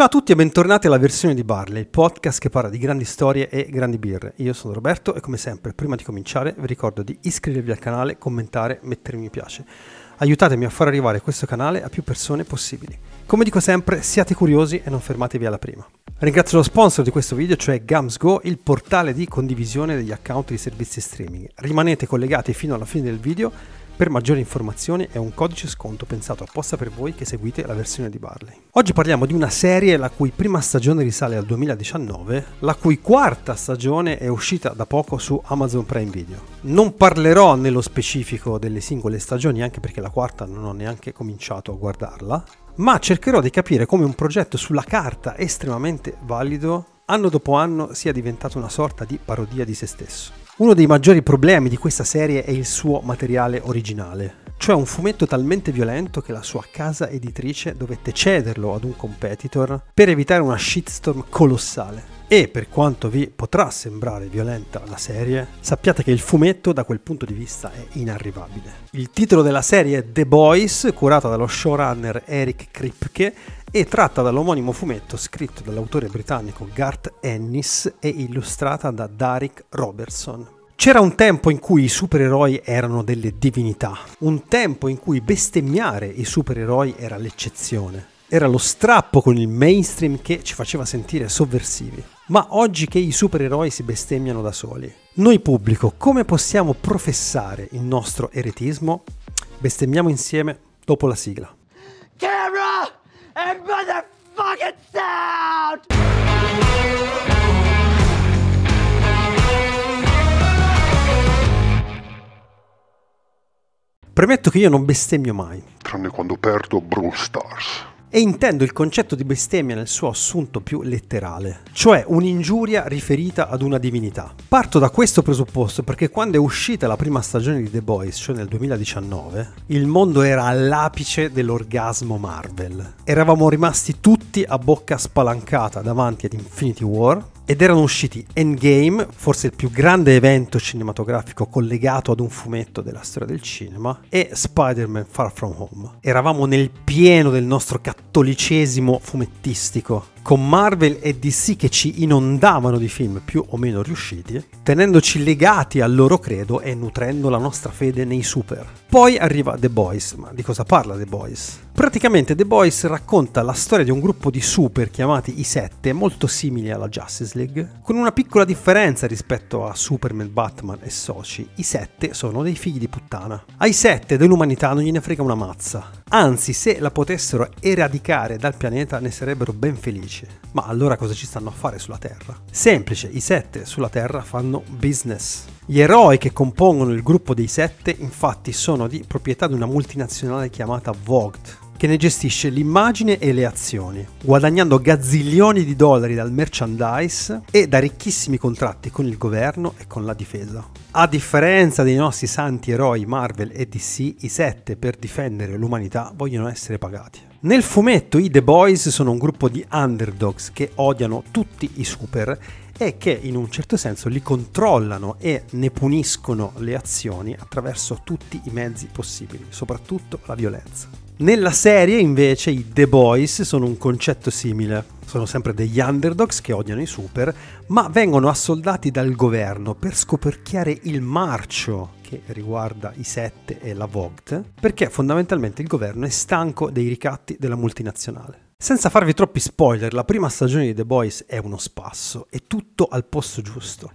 Ciao a tutti e bentornati alla versione di Barley, il podcast che parla di grandi storie e grandi birre. Io sono Roberto e come sempre, prima di cominciare, vi ricordo di iscrivervi al canale, commentare, mettere mi piace. Aiutatemi a far arrivare questo canale a più persone possibili. Come dico sempre, siate curiosi e non fermatevi alla prima. Ringrazio lo sponsor di questo video, cioè GamsGo, il portale di condivisione degli account di servizi streaming. Rimanete collegati fino alla fine del video per maggiori informazioni è un codice sconto pensato apposta per voi che seguite la versione di Barley. Oggi parliamo di una serie la cui prima stagione risale al 2019, la cui quarta stagione è uscita da poco su Amazon Prime Video. Non parlerò nello specifico delle singole stagioni anche perché la quarta non ho neanche cominciato a guardarla, ma cercherò di capire come un progetto sulla carta estremamente valido anno dopo anno sia diventato una sorta di parodia di se stesso. Uno dei maggiori problemi di questa serie è il suo materiale originale, cioè un fumetto talmente violento che la sua casa editrice dovette cederlo ad un competitor per evitare una shitstorm colossale. E per quanto vi potrà sembrare violenta la serie, sappiate che il fumetto da quel punto di vista è inarrivabile. Il titolo della serie è The Boys, curata dallo showrunner Eric Kripke e tratta dall'omonimo fumetto scritto dall'autore britannico Garth Ennis e illustrata da Derek Robertson. C'era un tempo in cui i supereroi erano delle divinità, un tempo in cui bestemmiare i supereroi era l'eccezione. Era lo strappo con il mainstream che ci faceva sentire sovversivi. Ma oggi che i supereroi si bestemmiano da soli, noi pubblico come possiamo professare il nostro eretismo? Bestemmiamo insieme dopo la sigla. Camera and motherfucking sound! Premetto che io non bestemmio mai. Tranne quando perdo Brawl Stars e intendo il concetto di bestemmia nel suo assunto più letterale, cioè un'ingiuria riferita ad una divinità. Parto da questo presupposto perché quando è uscita la prima stagione di The Boys, cioè nel 2019, il mondo era all'apice dell'orgasmo Marvel. Eravamo rimasti tutti a bocca spalancata davanti ad Infinity War ed erano usciti Endgame, forse il più grande evento cinematografico collegato ad un fumetto della storia del cinema, e Spider-Man Far From Home. Eravamo nel pieno del nostro cattolicesimo fumettistico con Marvel e DC che ci inondavano di film più o meno riusciti, tenendoci legati al loro credo e nutrendo la nostra fede nei super. Poi arriva The Boys, ma di cosa parla The Boys? Praticamente The Boys racconta la storia di un gruppo di super chiamati i Sette, molto simili alla Justice League, con una piccola differenza rispetto a Superman, Batman e Soci. I Sette sono dei figli di puttana. Ai Sette dell'umanità non gliene frega una mazza. Anzi, se la potessero eradicare dal pianeta ne sarebbero ben felici. Ma allora cosa ci stanno a fare sulla Terra? Semplice, i sette sulla Terra fanno business. Gli eroi che compongono il gruppo dei sette infatti sono di proprietà di una multinazionale chiamata Vogt, che ne gestisce l'immagine e le azioni, guadagnando gazzilioni di dollari dal merchandise e da ricchissimi contratti con il governo e con la difesa. A differenza dei nostri santi eroi Marvel e DC, i sette per difendere l'umanità vogliono essere pagati. Nel fumetto i The Boys sono un gruppo di underdogs che odiano tutti i super e che in un certo senso li controllano e ne puniscono le azioni attraverso tutti i mezzi possibili, soprattutto la violenza. Nella serie invece i The Boys sono un concetto simile. Sono sempre degli underdogs che odiano i super, ma vengono assoldati dal governo per scoperchiare il marcio che riguarda i Sette e la Vogt, perché fondamentalmente il governo è stanco dei ricatti della multinazionale. Senza farvi troppi spoiler, la prima stagione di The Boys è uno spasso, è tutto al posto giusto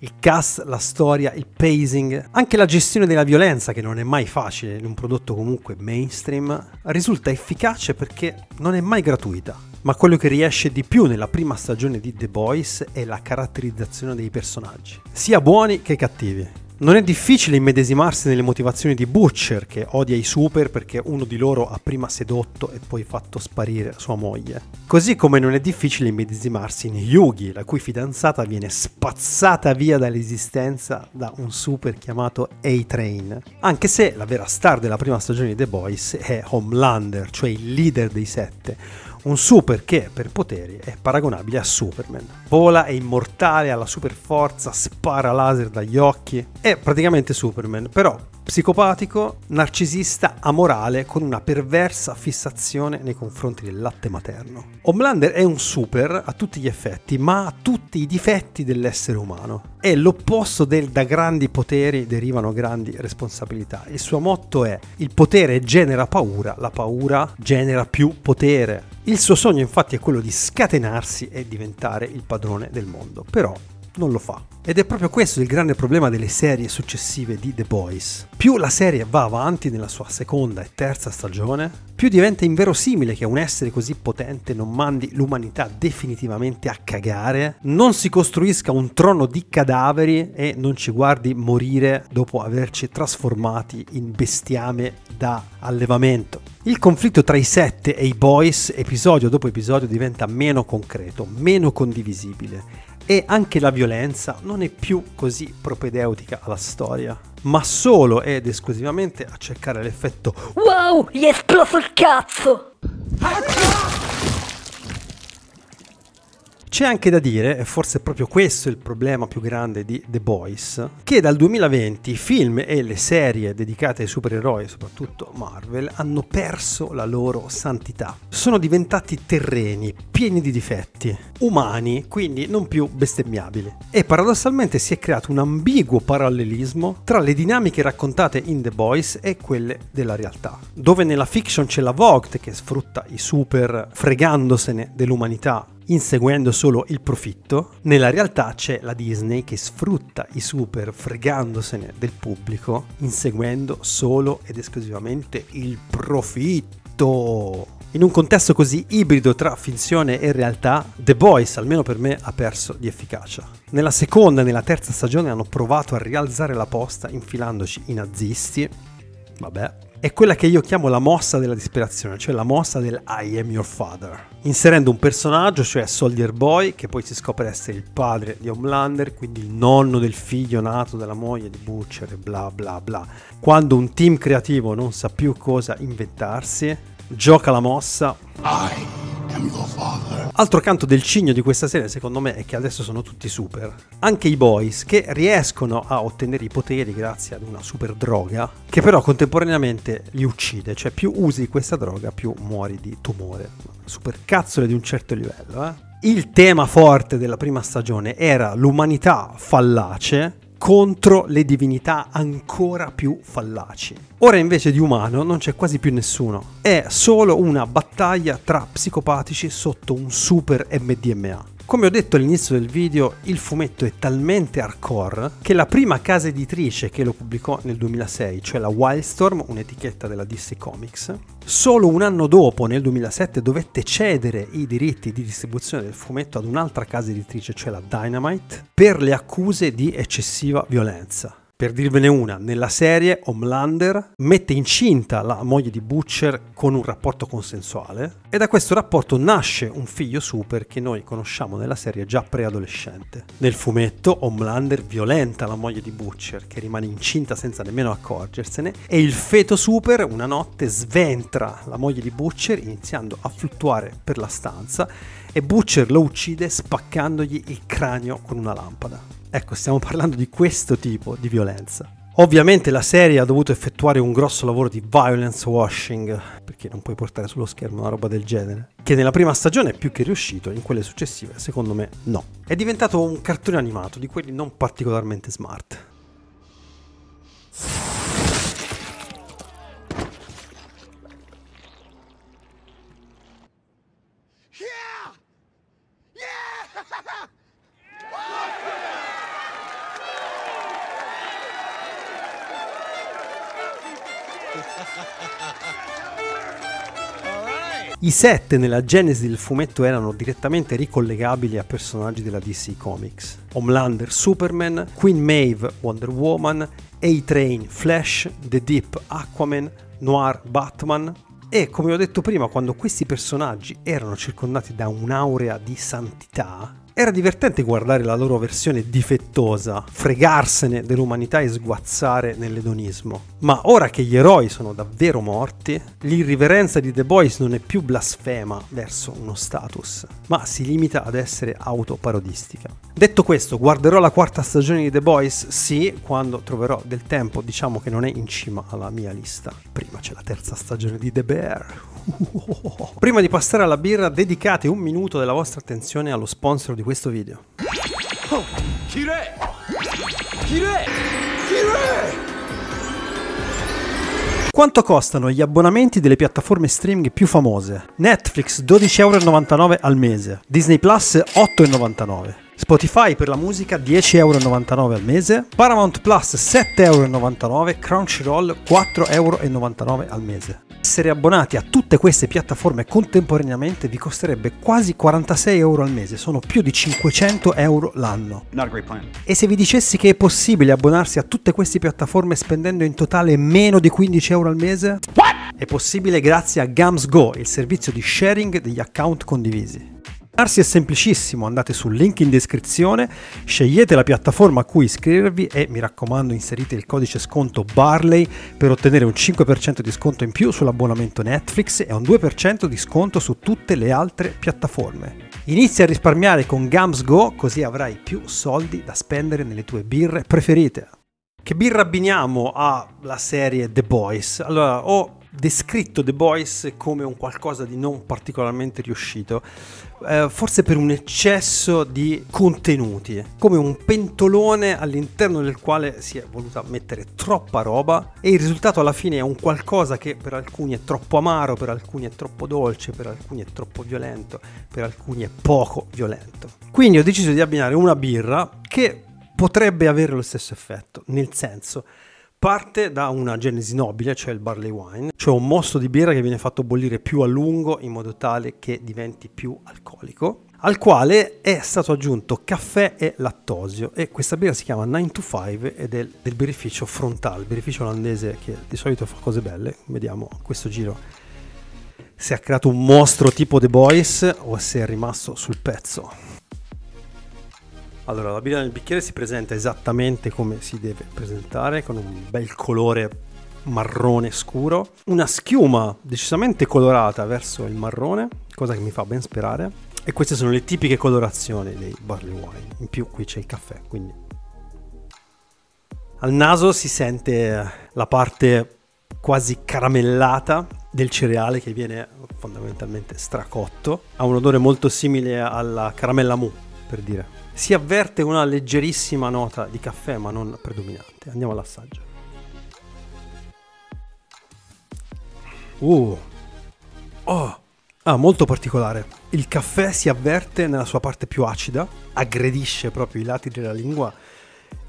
il cast, la storia, il pacing, anche la gestione della violenza che non è mai facile in un prodotto comunque mainstream, risulta efficace perché non è mai gratuita. Ma quello che riesce di più nella prima stagione di The Boys è la caratterizzazione dei personaggi, sia buoni che cattivi. Non è difficile immedesimarsi nelle motivazioni di Butcher, che odia i super perché uno di loro ha prima sedotto e poi fatto sparire sua moglie. Così come non è difficile immedesimarsi in Yugi, la cui fidanzata viene spazzata via dall'esistenza da un super chiamato A-Train. Anche se la vera star della prima stagione di The Boys è Homelander, cioè il leader dei sette un super che per poteri è paragonabile a Superman. Vola, è immortale, ha la super forza, spara laser dagli occhi. È praticamente Superman, però psicopatico, narcisista, amorale, con una perversa fissazione nei confronti del latte materno. Homelander è un super a tutti gli effetti, ma ha tutti i difetti dell'essere umano. È l'opposto del da grandi poteri derivano grandi responsabilità. Il suo motto è il potere genera paura, la paura genera più potere. Il suo sogno infatti è quello di scatenarsi e diventare il padrone del mondo, però non lo fa. Ed è proprio questo il grande problema delle serie successive di The Boys. Più la serie va avanti nella sua seconda e terza stagione, più diventa inverosimile che un essere così potente non mandi l'umanità definitivamente a cagare, non si costruisca un trono di cadaveri e non ci guardi morire dopo averci trasformati in bestiame da allevamento. Il conflitto tra i sette e i boys, episodio dopo episodio, diventa meno concreto, meno condivisibile e anche la violenza non è più così propedeutica alla storia, ma solo ed esclusivamente a cercare l'effetto Wow, gli è esploso il cazzo! C'è anche da dire, e forse è proprio questo il problema più grande di The Boys, che dal 2020 i film e le serie dedicate ai supereroi, soprattutto Marvel, hanno perso la loro santità. Sono diventati terreni, pieni di difetti, umani, quindi non più bestemmiabili. E paradossalmente si è creato un ambiguo parallelismo tra le dinamiche raccontate in The Boys e quelle della realtà, dove nella fiction c'è la Vogt che sfrutta i super fregandosene dell'umanità inseguendo solo il profitto, nella realtà c'è la Disney che sfrutta i super fregandosene del pubblico, inseguendo solo ed esclusivamente il profitto. In un contesto così ibrido tra finzione e realtà, The Boys, almeno per me, ha perso di efficacia. Nella seconda e nella terza stagione hanno provato a rialzare la posta infilandoci i nazisti, vabbè, è quella che io chiamo la mossa della disperazione, cioè la mossa del I am your father. Inserendo un personaggio, cioè Soldier Boy, che poi si scopre essere il padre di Homelander, quindi il nonno del figlio nato dalla moglie di Butcher e bla bla bla. Quando un team creativo non sa più cosa inventarsi, gioca la mossa. I Altro canto del cigno di questa serie, secondo me, è che adesso sono tutti super. Anche i boys che riescono a ottenere i poteri grazie ad una super droga, che però contemporaneamente li uccide. Cioè, più usi questa droga, più muori di tumore. Super cazzole di un certo livello, eh. Il tema forte della prima stagione era l'umanità fallace contro le divinità ancora più fallaci. Ora invece di umano non c'è quasi più nessuno, è solo una battaglia tra psicopatici sotto un super MDMA. Come ho detto all'inizio del video, il fumetto è talmente hardcore che la prima casa editrice che lo pubblicò nel 2006, cioè la Wildstorm, un'etichetta della DC Comics, solo un anno dopo, nel 2007, dovette cedere i diritti di distribuzione del fumetto ad un'altra casa editrice, cioè la Dynamite, per le accuse di eccessiva violenza. Per dirvene una, nella serie Homelander mette incinta la moglie di Butcher con un rapporto consensuale e da questo rapporto nasce un figlio super che noi conosciamo nella serie già preadolescente. Nel fumetto Homelander violenta la moglie di Butcher che rimane incinta senza nemmeno accorgersene e il feto super una notte sventra la moglie di Butcher iniziando a fluttuare per la stanza e Butcher lo uccide spaccandogli il cranio con una lampada. Ecco, stiamo parlando di questo tipo di violenza. Ovviamente la serie ha dovuto effettuare un grosso lavoro di violence washing, perché non puoi portare sullo schermo una roba del genere, che nella prima stagione è più che riuscito, in quelle successive secondo me no. È diventato un cartone animato, di quelli non particolarmente smart. I set nella genesi del fumetto erano direttamente ricollegabili a personaggi della DC Comics. Homelander Superman, Queen Maeve Wonder Woman, A-Train Flash, The Deep Aquaman, Noir Batman, e come ho detto prima, quando questi personaggi erano circondati da un'aurea di santità, Era divertente guardare la loro versione difettosa, fregarsene dell'umanità e sguazzare nell'edonismo. Ma ora che gli eroi sono davvero morti, l'irriverenza di The Boys non è più blasfema verso uno status, ma si limita ad essere autoparodistica. Detto questo, guarderò la quarta stagione di The Boys? Sì, quando troverò del tempo, diciamo che non è in cima alla mia lista. Prima c'è la terza stagione di The Bear. Prima di passare alla birra, dedicate un minuto della vostra attenzione allo sponsor di questo video. Oh, Kire! Kire! Kire! Quanto costano gli abbonamenti delle piattaforme streaming più famose? Netflix 12,99€ al mese, Disney Plus 8,99€. Spotify per la musica 10,99€ al mese, Paramount Plus 7,99€, Crunchyroll 4,99€ al mese. Essere abbonati a tutte queste piattaforme contemporaneamente vi costerebbe quasi 46 euro al mese, sono più di 500 euro l'anno. E se vi dicessi che è possibile abbonarsi a tutte queste piattaforme spendendo in totale meno di 15 euro al mese? What? È possibile grazie a Gams Go, il servizio di sharing degli account condivisi. Abbonarsi è semplicissimo, andate sul link in descrizione, scegliete la piattaforma a cui iscrivervi e mi raccomando inserite il codice sconto Barley per ottenere un 5% di sconto in più sull'abbonamento Netflix e un 2% di sconto su tutte le altre piattaforme. Inizia a risparmiare con Gams Go così avrai più soldi da spendere nelle tue birre preferite. Che birra abbiniamo alla serie The Boys? Allora, ho descritto The Boys come un qualcosa di non particolarmente riuscito, eh, forse per un eccesso di contenuti, come un pentolone all'interno del quale si è voluta mettere troppa roba e il risultato alla fine è un qualcosa che per alcuni è troppo amaro, per alcuni è troppo dolce, per alcuni è troppo violento, per alcuni è poco violento. Quindi ho deciso di abbinare una birra che potrebbe avere lo stesso effetto, nel senso parte da una genesi nobile, cioè il barley wine, cioè un mosto di birra che viene fatto bollire più a lungo in modo tale che diventi più alcolico, al quale è stato aggiunto caffè e lattosio. E questa birra si chiama 9 to 5 ed è del birrificio Frontal, birrificio olandese che di solito fa cose belle, vediamo questo giro. Se ha creato un mostro tipo The Boys o se è rimasto sul pezzo. Allora, la birra nel bicchiere si presenta esattamente come si deve presentare, con un bel colore marrone scuro, una schiuma decisamente colorata verso il marrone, cosa che mi fa ben sperare. E queste sono le tipiche colorazioni dei barley wine. In più qui c'è il caffè, quindi al naso si sente la parte quasi caramellata del cereale che viene fondamentalmente stracotto. Ha un odore molto simile alla caramella mu, per dire. Si avverte una leggerissima nota di caffè, ma non predominante. Andiamo all'assaggio. Uh. Oh. Ah, molto particolare. Il caffè si avverte nella sua parte più acida, aggredisce proprio i lati della lingua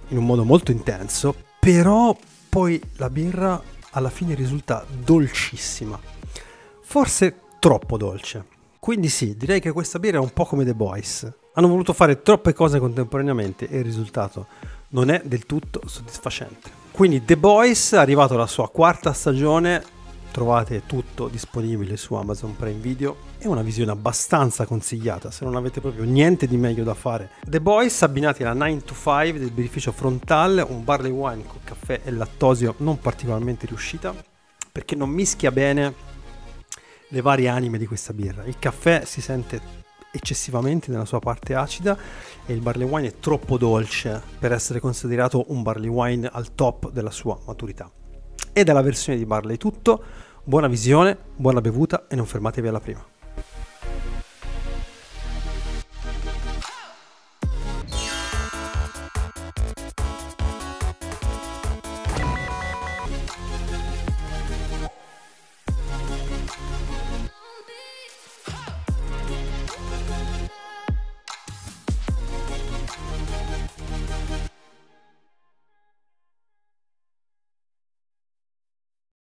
in un modo molto intenso, però poi la birra alla fine risulta dolcissima. Forse troppo dolce. Quindi sì, direi che questa birra è un po' come The Boys. Hanno voluto fare troppe cose contemporaneamente e il risultato non è del tutto soddisfacente. Quindi The Boys è arrivato alla sua quarta stagione, trovate tutto disponibile su Amazon Prime Video, è una visione abbastanza consigliata se non avete proprio niente di meglio da fare. The Boys abbinati alla 9 to 5 del birrificio frontale, un barley wine con caffè e lattosio non particolarmente riuscita, perché non mischia bene le varie anime di questa birra. Il caffè si sente eccessivamente nella sua parte acida e il barley wine è troppo dolce per essere considerato un barley wine al top della sua maturità. E dalla versione di Barley tutto, buona visione, buona bevuta e non fermatevi alla prima.